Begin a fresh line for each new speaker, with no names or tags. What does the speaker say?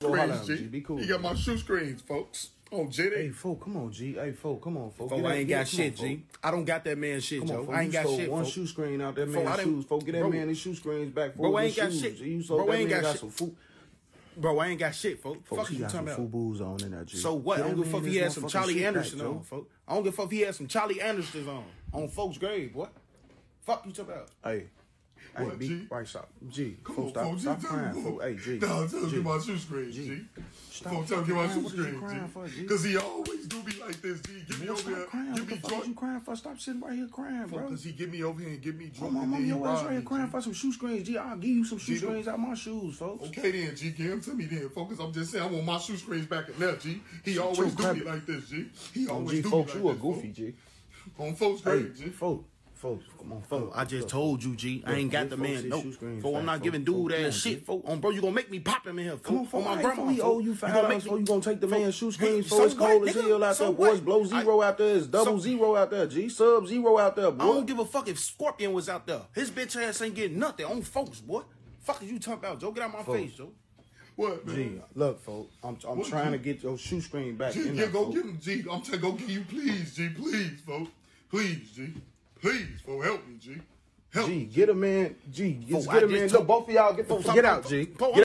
Go
screens, G.
G. Be cool.
He got my shoe screens, folks. Oh, Jitty.
Hey, folk, come on, G. Hey, folk, come on, folk.
Fo,
Get
I ain't got
come
shit,
folk.
G. I don't got that man shit,
Come
Joe.
on.
I ain't
you
got shit,
one
folk.
shoe screen out that
Folk,
man's shoes. Folk, get that
Bro.
man his shoe screens back.
Bro, I ain't got
shoes.
shit.
You sold
Bro,
that
I ain't
man
got
some food.
Bro, I ain't got shit, folks.
Folks,
Fuck you talking about.
FUBUs on in that G.
So what? I don't give a fuck if he had some Charlie Anderson on, folks. I don't give a fuck if he had some Charlie Andersons on. On folks' grave, what? Fuck you talking about.
Hey. Hey,
What,
be,
G?
right, stop. G,
Come
folk,
on,
stop,
folks.
stop
G,
crying, folk. Hey, G.
No, tell him
G.
get my shoe screens, G.
Stop
Don't tell him get my shoe
What is you
screens,
crying
G.
G?
Because he always do me like this, G. Give me over here. Give me
is you
drunk.
crying for? Stop sitting right here crying, bro.
Because he get me over here and get me drunk.
my
and
mom, your ass right here crying
G.
for some shoe screens, G. I'll give you some shoe
G,
screens out my shoes, folks.
Okay then, G, give him to me then, focus. I'm just saying, I want my shoe screens back in there, G. He always do me like this, G. He always
G,
do
folks, you a goofy, G.
On folks' grave, G.
folks, folks, come on, folks.
I just told you, G. I ain't got the man.
his
No,
shoe screens
fo, I'm not giving dude ass shit, fo. On oh, bro, you gonna make me pop him in here, fo.
Come on, folks.
on my
I
grandma,
ain't
fo.
owe you
You
five
gonna
dollars,
make
so
me
you gonna take the
Fo,
man's shoe
hey,
screens,
so
folks. It's
what,
cold as
nigga?
hell out
So
there, boys.
what?
Blow zero out there. It's double
so-
zero out there, G. Sub zero out there,
I
boy.
don't give a fuck if Scorpion was out there. His bitch ass ain't getting nothing on folks, boy. Fuck is you talking about, Joe? Get out my
Folks.
face, Joe.
What,
G,
man?
look, folks. I'm, I'm
What,
trying
G?
to get your shoe screen back
G,
in
yeah,
there,
go
folks.
get him, G. I'm saying, go get you, please, G. Please, folks. Please, G. Please, folks, help me, G. Help
G,
me,
get a man. G, just
Folks,
get
I
a man.
just
Look,
told-
both of y'all get the
Folks,
get out, G.
Folks,
Get